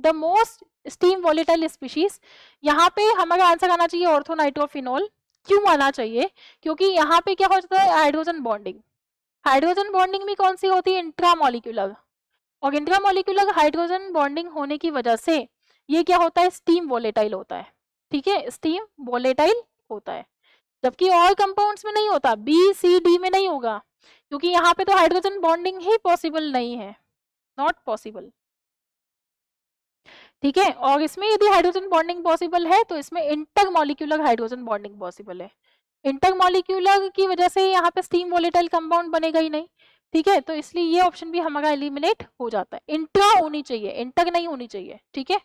The most steam volatile species, यहाँ पे हमारा आंसर आना चाहिए ऑर्थोनाइट्रोफिनोल क्यों आना चाहिए? क्योंकि यहाँ पे क्या हो जाता है, हाइड्रोजन बॉन्डिंग। हाइड्रोजन बॉन्डिंग भी कौन सी होती है? इंट्रामोलिकुलर और इंट्रामोलिकुलर हाइड्रोजन बॉन्डिंग होने की वजह से ये क्या होता है? स्टीम वोलेटाइल होता है। ठीक है? स्टीम वोलेटाइल होता है। जबकि और कंपाउंड्स में नहीं होता, बी, सी, डी में नहीं होगा। क्योंकि यहाँ पे तो हाइड्रोजन बॉन्डिंग ही पॉसिबल नहीं है। Not possible. ठीक है? और इसमें यदि हाइड्रोजन बॉन्डिंग पॉसिबल है तो इसमें intermolecular hydrogen bonding possible है। इंटर मॉलिक्यूलर की वजह से यहाँ पे स्टीम वोलेटाइल कंपाउंड बनेगा ही नहीं, ठीक है? तो इसलिए ये ऑप्शन भी हमारा एलिमिनेट हो जाता है। इंट्रा होनी चाहिए इंटर नहीं होनी चाहिए, ठीक है?